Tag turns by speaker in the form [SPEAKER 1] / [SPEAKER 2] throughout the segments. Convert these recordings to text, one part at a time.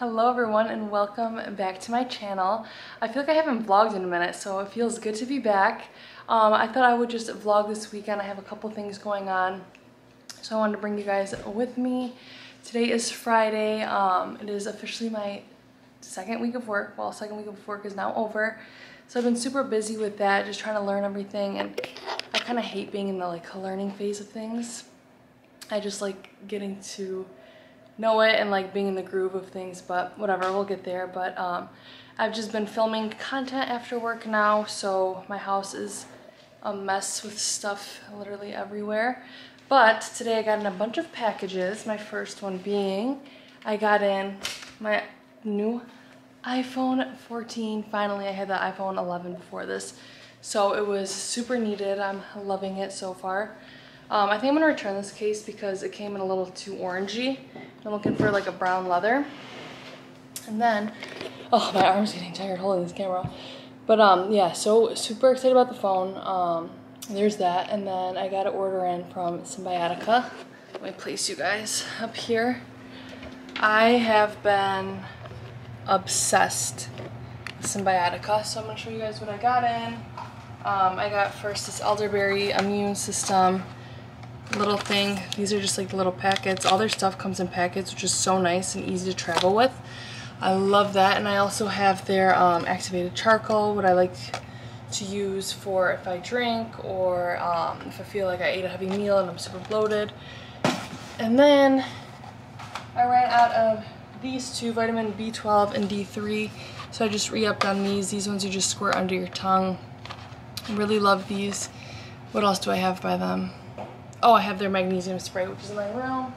[SPEAKER 1] Hello everyone and welcome back to my channel. I feel like I haven't vlogged in a minute so it feels good to be back. Um, I thought I would just vlog this weekend. I have a couple things going on so I wanted to bring you guys with me. Today is Friday. Um, it is officially my second week of work. Well, second week of work is now over. So I've been super busy with that, just trying to learn everything and I kind of hate being in the like learning phase of things. I just like getting to know it and like being in the groove of things, but whatever, we'll get there. But um, I've just been filming content after work now, so my house is a mess with stuff literally everywhere. But today I got in a bunch of packages, my first one being I got in my new iPhone 14. Finally, I had the iPhone 11 before this, so it was super needed. I'm loving it so far. Um, I think I'm gonna return this case because it came in a little too orangey. I'm looking for like a brown leather. And then, oh, my arm's getting tired holding this camera. But um, yeah, so super excited about the phone. Um, there's that. And then I got an order in from Cymbiotika. Let me place you guys up here. I have been obsessed with Cymbiotika. So I'm gonna show you guys what I got in. Um, I got first this elderberry immune system little thing. These are just like little packets. All their stuff comes in packets, which is so nice and easy to travel with. I love that. And I also have their um, activated charcoal, what I like to use for if I drink or um, if I feel like I ate a heavy meal and I'm super bloated. And then I ran out of these two, vitamin B12 and D3. So I just re-upped on these. These ones you just squirt under your tongue. I really love these. What else do I have by them? Oh, I have their magnesium spray, which is in my room.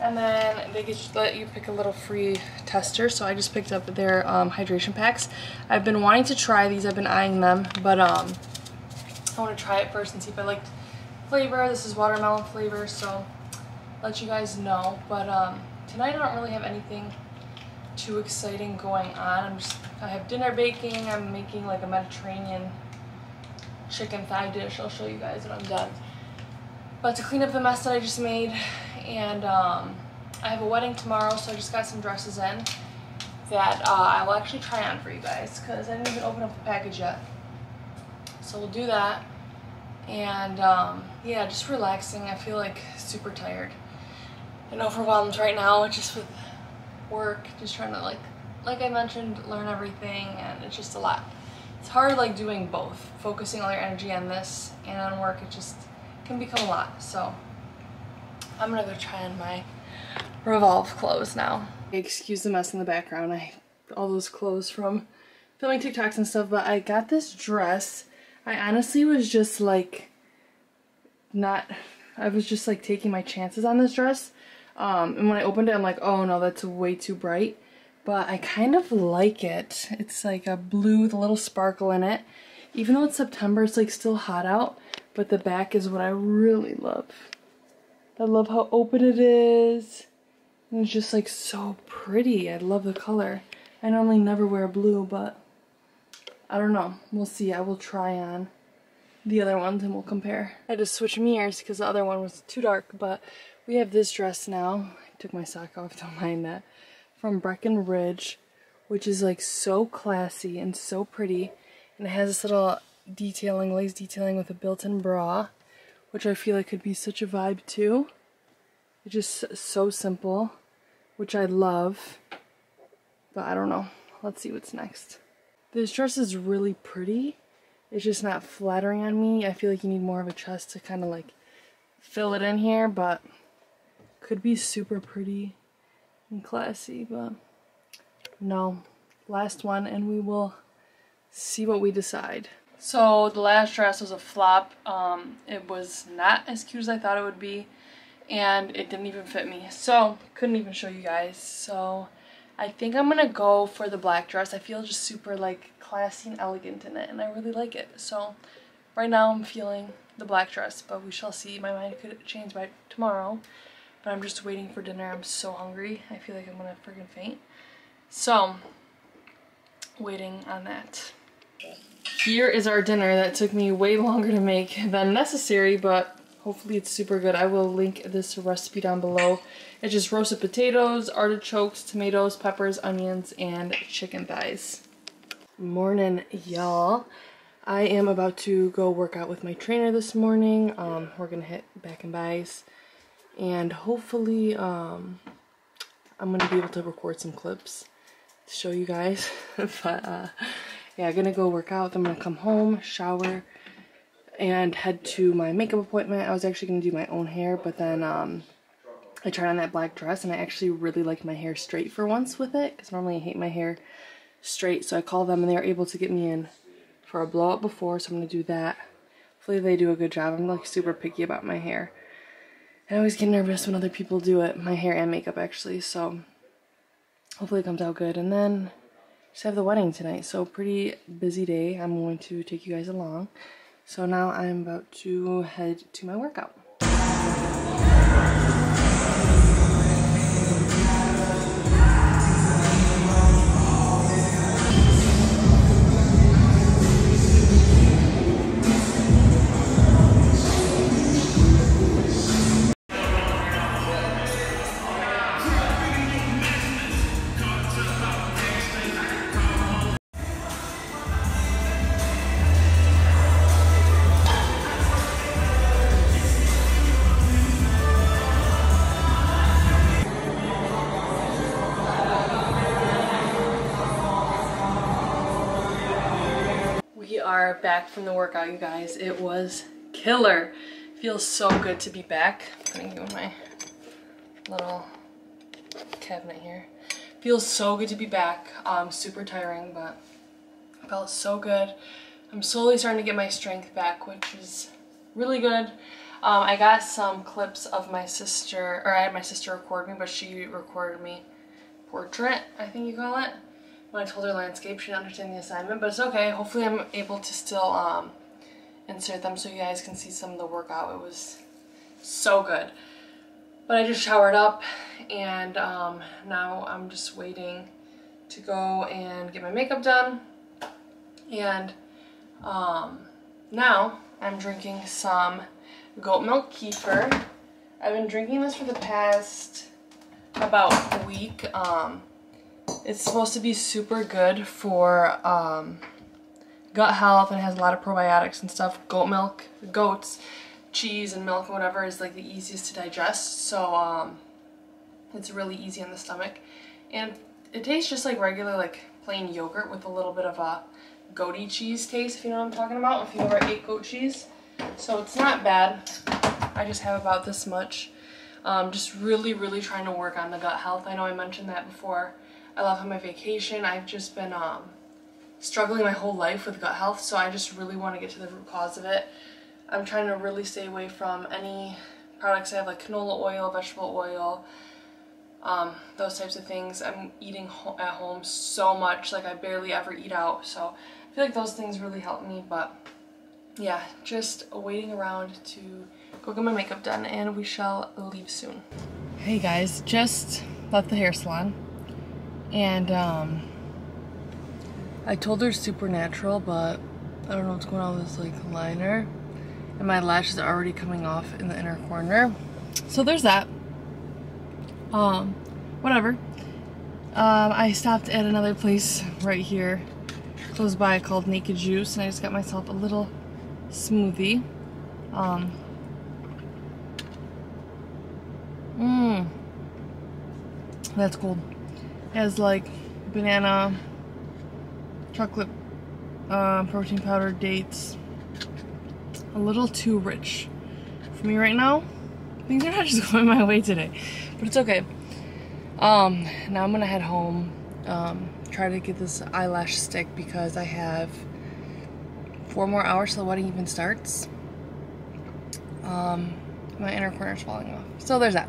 [SPEAKER 1] And then they get, let you pick a little free tester. So I just picked up their um, hydration packs. I've been wanting to try these. I've been eyeing them. But um, I want to try it first and see if I liked flavor. This is watermelon flavor. So let you guys know. But um, tonight I don't really have anything too exciting going on. I'm just, I have dinner baking. I'm making like a Mediterranean chicken thigh dish. I'll show you guys when I'm done. But to clean up the mess that I just made, and um, I have a wedding tomorrow, so I just got some dresses in that uh, I will actually try on for you guys because I didn't even open up the package yet. So we'll do that. And um, yeah, just relaxing. I feel like super tired and overwhelmed right now just with work, just trying to like, like I mentioned, learn everything and it's just a lot. It's hard like doing both, focusing all your energy on this and on work. It just, can become a lot. So I'm gonna go try on my Revolve clothes now. Excuse the mess in the background. I all those clothes from filming TikToks and stuff, but I got this dress. I honestly was just like not I was just like taking my chances on this dress. Um, and when I opened it, I'm like, oh no, that's way too bright. But I kind of like it. It's like a blue with a little sparkle in it. Even though it's September, it's like still hot out. But the back is what I really love. I love how open it is. And it's just like so pretty. I love the color. I normally never wear blue, but I don't know. We'll see. I will try on the other ones and we'll compare. I had to switch mirrors because the other one was too dark, but we have this dress now. I took my sock off, don't mind that. From Bec & Bridge, which is like so classy and so pretty. And it has this little detailing, lace detailing with a built-in bra, which I feel like could be such a vibe too. It's just so simple, which I love, but I don't know. Let's see what's next. This dress is really pretty. It's just not flattering on me. I feel like you need more of a chest to kind of like fill it in here, but could be super pretty and classy, but no. Last one, and we will see what we decide. So the last dress was a flop. Um, it was not as cute as I thought it would be and it didn't even fit me. So couldn't even show you guys. So I think I'm gonna go for the black dress. I feel just super like classy and elegant in it and I really like it. So right now I'm feeling the black dress but we shall see. My mind could change by tomorrow but I'm just waiting for dinner. I'm so hungry. I feel like I'm gonna freaking faint. So waiting on that. Here is our dinner that took me way longer to make than necessary, but Hopefully it's super good. I will link this recipe down below. It's just roasted potatoes, artichokes, tomatoes, peppers, onions, and chicken thighs. Morning, y'all. I am about to go work out with my trainer this morning. Um, we're gonna hit back and bys. And hopefully, um, I'm gonna be able to record some clips to show you guys. but, uh, yeah, I'm gonna go work out. Then I'm gonna come home, shower, and head to my makeup appointment. I was actually to do my own hair, but then um, I tried on that black dress and I actually really liked my hair straight for once with it because normally I hate my hair straight. So I called them and they were able to get me in for a blowout before, so I'm to do that. Hopefully they do a good job. I'm like super picky about my hair. I always get nervous when other people do it, my hair and makeup actually, so hopefully it comes out good. And then just have the wedding tonight, so pretty busy day. I'm going to take you guys along. So now I'm about to head to my workout. Are back from the workout, you guys. It was killer. Feels so good to be back. I'm gonna go my little cabinet here. Feels so good to be back. Um, super tiring, but felt so good. I'm slowly starting to get my strength back, which is really good. Um, I got some clips of my sister, or I had my sister record me, but she recorded me portrait, I think you call it when I told her landscape, she didn't understand the assignment, but it's okay. Hopefully I'm able to still um, insert them so you guys can see some of the workout. It was so good. But I just showered up and um, now I'm just waiting to go and get my makeup done. And um, now I'm drinking some goat milk kefir. I've been drinking this for the past about a week. Um, it's supposed to be super good for um, gut health and has a lot of probiotics and stuff. Goat milk, goats, cheese and milk and whatever is like the easiest to digest. So um, it's really easy on the stomach. And it tastes just like regular like plain yogurt with a little bit of a goaty cheese taste, if you know what I'm talking about, if you ever ate goat cheese. So it's not bad. I just have about this much. Um, just really, really trying to work on the gut health. I know I mentioned that before. I love my vacation. I've just been um, struggling my whole life with gut health, so I just really want to get to the root cause of it. I'm trying to really stay away from any products that have like canola oil, vegetable oil, um, those types of things. I'm eating ho at home so much, like I barely ever eat out, so I feel like those things really help me, but yeah, just waiting around to go get my makeup done and we shall leave soon. Hey guys, just left the hair salon. And um, I told her supernatural, but I don't know what's going on with this like liner. And my lashes are already coming off in the inner corner. So there's that. Um, whatever. Um, I stopped at another place right here close by called Naked Juice and I just got myself a little smoothie. Um, mmm. That's cool has like banana, chocolate, uh, protein powder, dates. A little too rich for me right now. Things are not just going my way today, but it's okay. Um, now I'm gonna head home, um, try to get this eyelash stick because I have four more hours till the wedding even starts. Um, my inner corner is falling off. So there's that.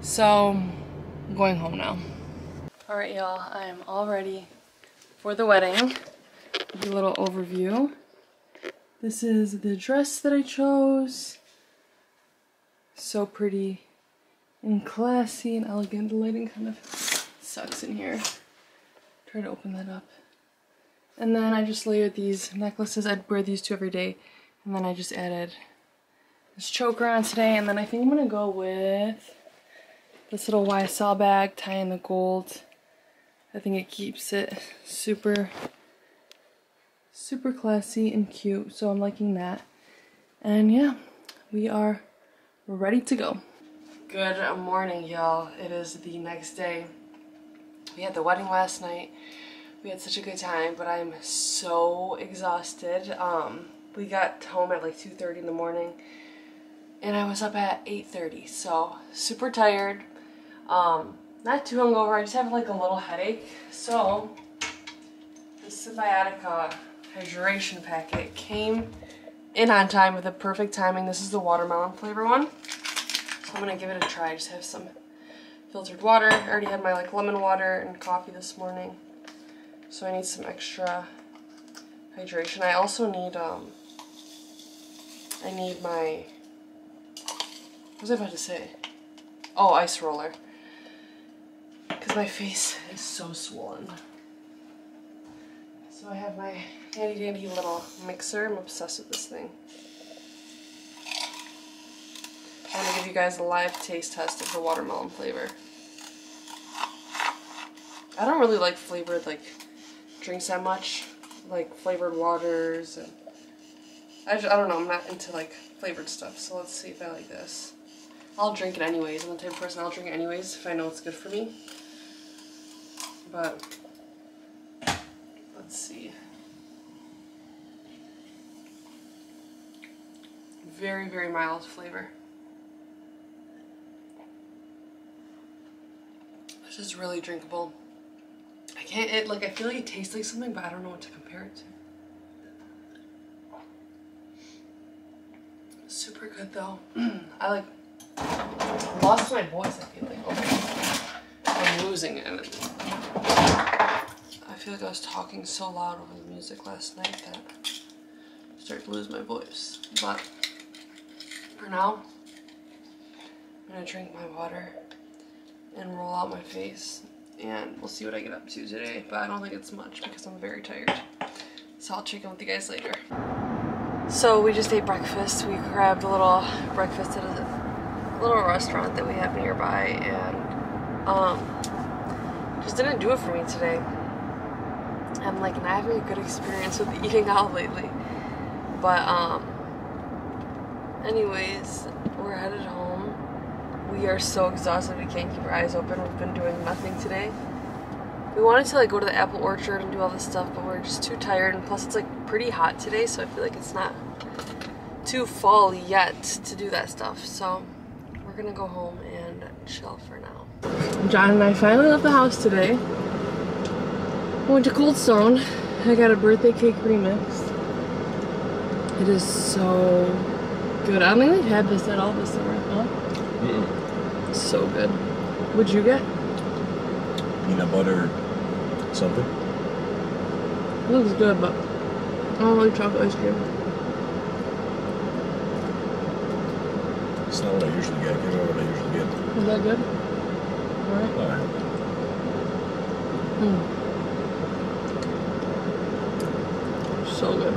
[SPEAKER 1] So, I'm going home now. Alright y'all, I am all ready for the wedding. A little overview. This is the dress that I chose. So pretty and classy and elegant. The lighting kind of sucks in here. Try to open that up. And then I just layered these necklaces. I'd wear these two every day. And then I just added this choker on today, and then I think I'm gonna go with this little YSL bag, tie in the gold. I think it keeps it super, super classy and cute, so I'm liking that. And yeah, we are ready to go. Good morning, y'all. It is the next day. We had the wedding last night. We had such a good time, but I'm so exhausted. Um, we got home at like 2.30 in the morning, and I was up at 8.30, so super tired. Um, not too hungover, I just have like a little headache. So, this Cymbiotika hydration packet came in on time with the perfect timing. This is the watermelon flavor one. So I'm gonna give it a try. Just have some filtered water. I already had my like lemon water and coffee this morning. So I need some extra hydration. I also need um I need my what was I about to say? Oh, ice roller my face is so swollen. So I have my handy dandy little mixer. I'm obsessed with this thing. I'm to give you guys a live taste test of the watermelon flavor. I don't really like flavored like drinks that much, like flavored waters and I, just, I don't know, I'm not into like flavored stuff, so let's see if I like this. I'll drink it anyways. I'm the type of person I'll drink it anyways if I know it's good for me but let's see. Very, very mild flavor. This is really drinkable. I can't, it, like, I feel like it tastes like something, but I don't know what to compare it to. Super good though. I like, lost my voice, I feel like. Okay. I'm losing it feel like I was talking so loud over the music last night that I started to lose my voice. But for now, I'm gonna drink my water and roll out my face and we'll see what I get up to today. But I don't think it's much because I'm very tired. So I'll check in with you guys later. So we just ate breakfast. We grabbed a little breakfast at a little restaurant that we have nearby and um, just didn't do it for me today. I'm like not having a good experience with eating out lately. But um anyways, we're headed home. We are so exhausted we can't keep our eyes open. We've been doing nothing today. We wanted to like go to the apple orchard and do all this stuff, but we're just too tired and plus it's like pretty hot today, so I feel like it's not too fall yet to do that stuff. So we're gonna go home and chill for now. John and I finally left the house today. Went to Cold Stone. I got a birthday cake remix. It is so good. I don't think they've had this at all this summer, huh? Mm -mm. So good. What'd you get?
[SPEAKER 2] Peanut butter something.
[SPEAKER 1] It looks good, but I don't like chocolate ice cream.
[SPEAKER 2] It's not what I usually get. I can't remember what I usually get.
[SPEAKER 1] Is that good? Alright. Alright. Hmm. so good.